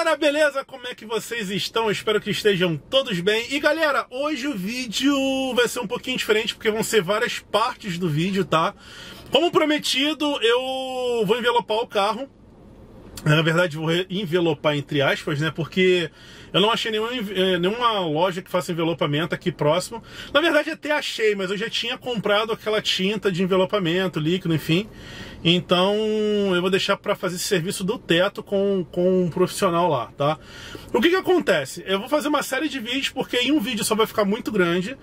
galera, beleza? Como é que vocês estão? Espero que estejam todos bem. E galera, hoje o vídeo vai ser um pouquinho diferente porque vão ser várias partes do vídeo, tá? Como prometido, eu vou envelopar o carro. Na verdade, vou envelopar entre aspas, né? Porque eu não achei nenhuma, eh, nenhuma loja que faça envelopamento aqui próximo. Na verdade, até achei, mas eu já tinha comprado aquela tinta de envelopamento, líquido, enfim. Então, eu vou deixar para fazer esse serviço do teto com, com um profissional lá, tá? O que que acontece? Eu vou fazer uma série de vídeos, porque em um vídeo só vai ficar muito grande,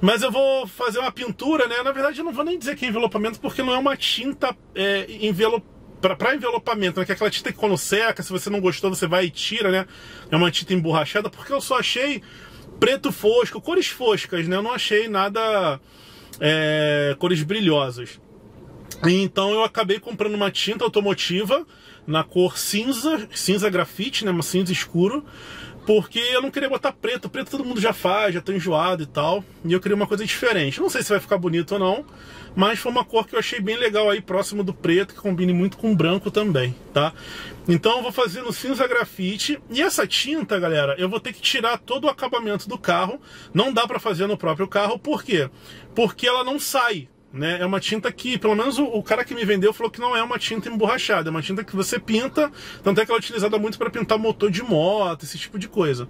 mas eu vou fazer uma pintura, né? Na verdade, eu não vou nem dizer que é envelopamento, porque não é uma tinta é, envelopamento para envelopamento, né? Que é aquela tinta que quando seca, se você não gostou, você vai e tira, né? É uma tinta emborrachada, porque eu só achei preto fosco, cores foscas, né? Eu não achei nada é, cores brilhosas. Então eu acabei comprando uma tinta automotiva na cor cinza, cinza grafite, né? Uma cinza escuro porque eu não queria botar preto. Preto todo mundo já faz, já tá enjoado e tal. E eu queria uma coisa diferente. Não sei se vai ficar bonito ou não, mas foi uma cor que eu achei bem legal aí, próximo do preto, que combine muito com branco também, tá? Então eu vou fazer no cinza grafite. E essa tinta, galera, eu vou ter que tirar todo o acabamento do carro. Não dá para fazer no próprio carro, por quê? Porque ela não sai. Né? É uma tinta que, pelo menos o, o, cara que me vendeu falou que não é uma tinta emborrachada, é uma tinta que você pinta, tanto é que ela é utilizada muito para pintar motor de moto, esse tipo de coisa.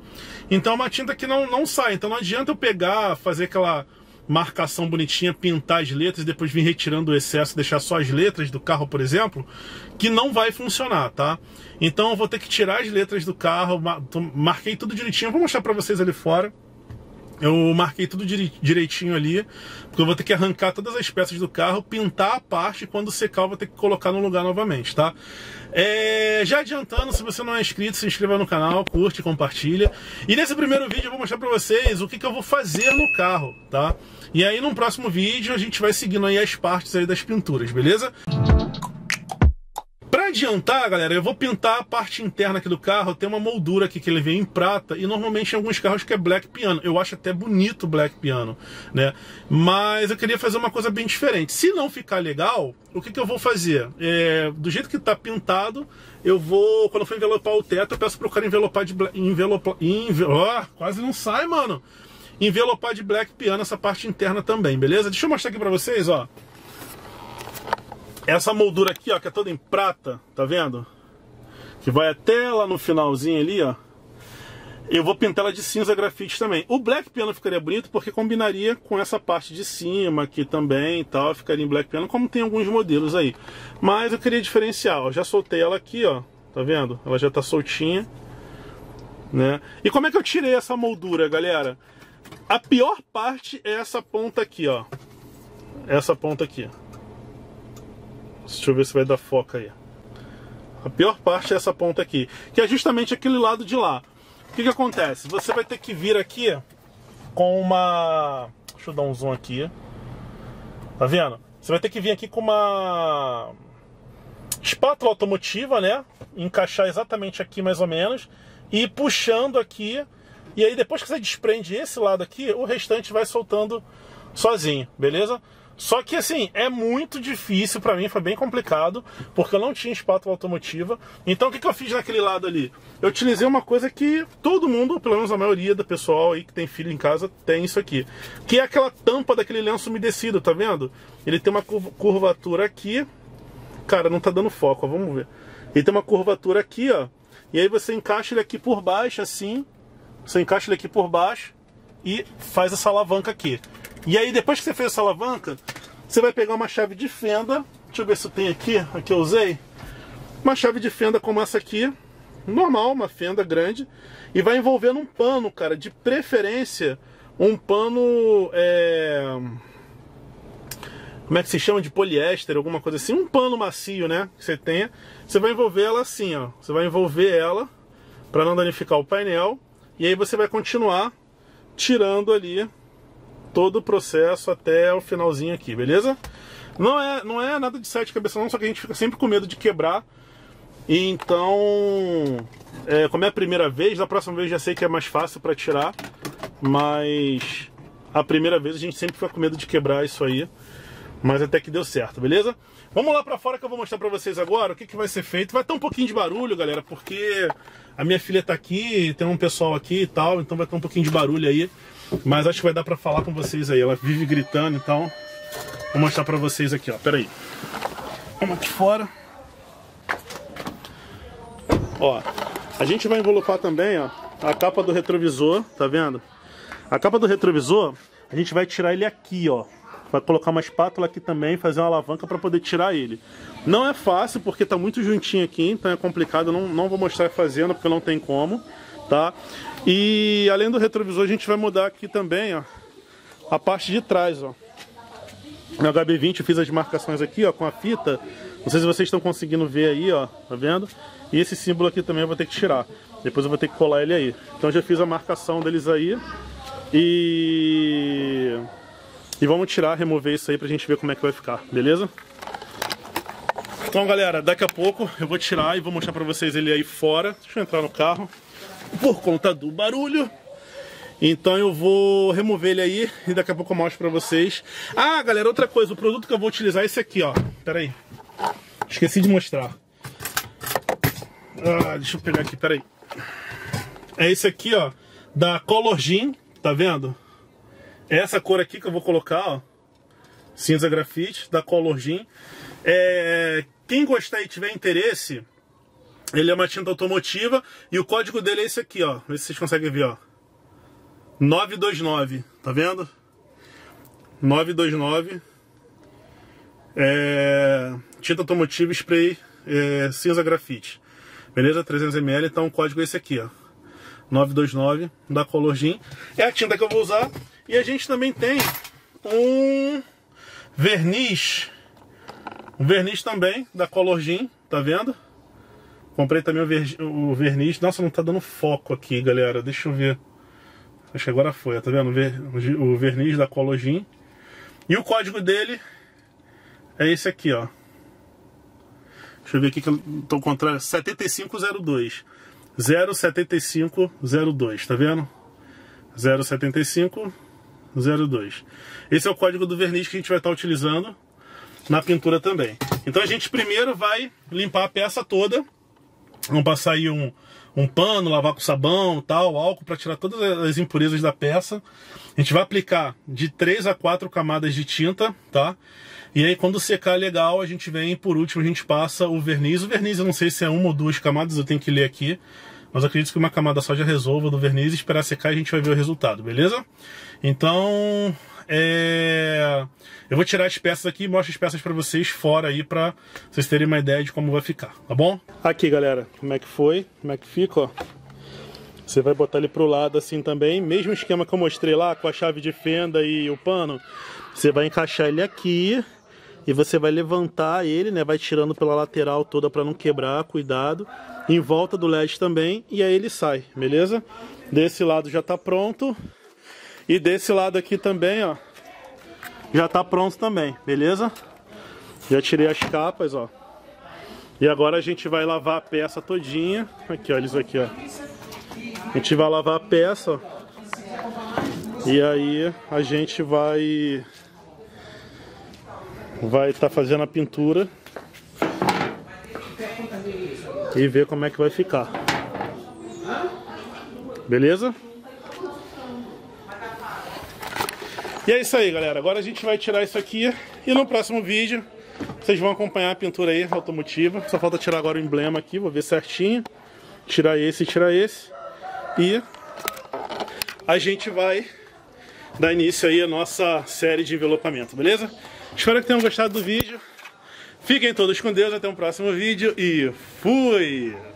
Então é uma tinta que não, não sai, então não adianta eu pegar, fazer aquela marcação bonitinha, pintar as letras e depois vir retirando o excesso, deixar só as letras do carro, por exemplo, que não vai funcionar, tá? Então eu vou ter que tirar as letras do carro, marquei tudo direitinho, vou mostrar para vocês ali fora. Eu marquei tudo direitinho ali, porque eu vou ter que arrancar todas as peças do carro, pintar a parte e quando secar eu vou ter que colocar no lugar novamente, tá? É, já adiantando, se você não é inscrito, se inscreva no canal, curte, compartilha. E nesse primeiro vídeo eu vou mostrar pra vocês o que, que eu vou fazer no carro, tá? E aí no próximo vídeo a gente vai seguindo aí as partes aí das pinturas, beleza? Adiantar, galera, eu vou pintar a parte interna aqui do carro. Tem uma moldura aqui que ele vem em prata e normalmente em alguns carros que é black piano. Eu acho até bonito black piano, né? Mas eu queria fazer uma coisa bem diferente. Se não ficar legal, o que, que eu vou fazer? É, do jeito que está pintado, eu vou, quando for envelopar o teto, eu peço para o cara envelopar de envelopar, envelopar, oh, quase não sai, mano. Envelopar de black piano essa parte interna também, beleza? Deixa eu mostrar aqui para vocês, ó. Essa moldura aqui, ó, que é toda em prata, tá vendo? Que vai até lá no finalzinho ali, ó. Eu vou pintar ela de cinza grafite também. O black piano ficaria bonito porque combinaria com essa parte de cima aqui também e tal. Ficaria em black piano, como tem alguns modelos aí. Mas eu queria diferenciar, ó. Já soltei ela aqui, ó. Tá vendo? Ela já tá soltinha. Né? E como é que eu tirei essa moldura, galera? A pior parte é essa ponta aqui, ó. Essa ponta aqui. Deixa eu ver se vai dar foca aí. A pior parte é essa ponta aqui, que é justamente aquele lado de lá. O que, que acontece? Você vai ter que vir aqui com uma. Deixa eu dar um zoom aqui. Tá vendo? Você vai ter que vir aqui com uma espátula automotiva, né? Encaixar exatamente aqui mais ou menos. E ir puxando aqui. E aí depois que você desprende esse lado aqui, o restante vai soltando sozinho, beleza? Só que assim, é muito difícil para mim, foi bem complicado, porque eu não tinha espátula automotiva. Então o que, que eu fiz naquele lado ali? Eu utilizei uma coisa que todo mundo, pelo menos a maioria do pessoal aí que tem filho em casa, tem isso aqui. Que é aquela tampa daquele lenço umedecido, tá vendo? Ele tem uma curvatura aqui. Cara, não tá dando foco, ó, vamos ver. Ele tem uma curvatura aqui, ó. E aí você encaixa ele aqui por baixo, assim. Você encaixa ele aqui por baixo e faz essa alavanca aqui. E aí, depois que você fez essa alavanca, você vai pegar uma chave de fenda. Deixa eu ver se tem aqui, aqui eu usei. Uma chave de fenda como essa aqui, normal, uma fenda grande, e vai envolver num pano, cara, de preferência um pano. É... Como é que se chama? De poliéster, alguma coisa assim. Um pano macio, né? Que você tenha. Você vai envolver ela assim, ó. Você vai envolver ela para não danificar o painel. E aí você vai continuar tirando ali todo o processo até o finalzinho aqui, beleza? Não é, não é nada de sete cabeças não, só que a gente fica sempre com medo de quebrar. Então, é, como é a primeira vez, da próxima vez já sei que é mais fácil para tirar, mas a primeira vez a gente sempre fica com medo de quebrar isso aí. Mas até que deu certo, beleza? Vamos lá pra fora que eu vou mostrar pra vocês agora o que, que vai ser feito. Vai ter um pouquinho de barulho, galera, porque a minha filha tá aqui, tem um pessoal aqui e tal, então vai ter um pouquinho de barulho aí. Mas acho que vai dar pra falar com vocês aí. Ela vive gritando, então vou mostrar pra vocês aqui, ó. Pera aí. Vamos aqui fora. Ó, a gente vai envelopar também, ó, a capa do retrovisor, tá vendo? A capa do retrovisor, a gente vai tirar ele aqui, ó. Vai colocar uma espátula aqui também, fazer uma alavanca para poder tirar ele. Não é fácil, porque tá muito juntinho aqui, então é complicado. Não, não vou mostrar fazendo, porque não tem como, tá? E além do retrovisor, a gente vai mudar aqui também, ó, a parte de trás, ó. No HB20 eu fiz as marcações aqui, ó, com a fita. Não sei se vocês estão conseguindo ver aí, ó, tá vendo? E esse símbolo aqui também eu vou ter que tirar. Depois eu vou ter que colar ele aí. Então já fiz a marcação deles aí. E... E vamos tirar, remover isso aí pra gente ver como é que vai ficar, beleza? Então galera, daqui a pouco eu vou tirar e vou mostrar pra vocês ele aí fora. Deixa eu entrar no carro. Por conta do barulho. Então eu vou remover ele aí e daqui a pouco eu mostro pra vocês. Ah, galera, outra coisa. O produto que eu vou utilizar é esse aqui, ó. Pera aí. Esqueci de mostrar. Ah, deixa eu pegar aqui, peraí. É esse aqui, ó, da Color Jean, tá vendo? É essa cor aqui que eu vou colocar, ó. Cinza grafite, da Color Jean. É, quem gostar e tiver interesse, ele é uma tinta automotiva e o código dele é esse aqui, ó. Vê se vocês conseguem ver, ó. 929, tá vendo? 929. É, tinta automotiva spray é, cinza grafite. Beleza? 300ml, então o código é esse aqui, ó. 929 da Color Jean. É a tinta que eu vou usar. E a gente também tem um verniz. Um verniz também da Color Jean, tá vendo? Comprei também o, ver, o verniz. Nossa, não tá dando foco aqui, galera. Deixa eu ver. Acho que agora foi, tá vendo? O verniz da Color Jean. E o código dele é esse aqui, ó. Deixa eu ver aqui que eu tô contrário. 7502. 07502, tá vendo? 07502. Esse é o código do verniz que a gente vai estar utilizando na pintura também. Então a gente primeiro vai limpar a peça toda. Vamos passar aí um, um pano, lavar com sabão, tal, álcool para tirar todas as impurezas da peça. A gente vai aplicar de 3 a 4 camadas de tinta, tá? E aí quando secar legal, a gente vem, por último, a gente passa o verniz. O verniz eu não sei se é uma ou duas camadas, eu tenho que ler aqui. Mas acredito que uma camada só já resolva do verniz, esperar secar e a gente vai ver o resultado, beleza? Então, é... eu vou tirar as peças aqui e mostro as peças para vocês fora aí, para vocês terem uma ideia de como vai ficar, tá bom? Aqui, galera, como é que foi, como é que fica, ó. Você vai botar ele pro lado assim também, mesmo esquema que eu mostrei lá, com a chave de fenda e o pano. Você vai encaixar ele aqui e você vai levantar ele, né? Vai tirando pela lateral toda para não quebrar, cuidado. Em volta do LED também e aí ele sai, beleza? Desse lado já tá pronto. E desse lado aqui também, ó, já tá pronto também, beleza? Já tirei as capas, ó. E agora a gente vai lavar a peça todinha. Aqui, ó, eles aqui, ó. A gente vai lavar a peça, ó. E aí a gente vai vai estar tá fazendo a pintura e ver como é que vai ficar. Beleza? E é isso aí, galera. Agora a gente vai tirar isso aqui e no próximo vídeo vocês vão acompanhar a pintura aí automotiva. Só falta tirar agora o emblema aqui, vou ver certinho. Tirar esse tirar esse. E a gente vai dar início aí a nossa série de envelopamento, beleza? Espero que tenham gostado do vídeo. Fiquem todos com Deus, até o um próximo vídeo e fui!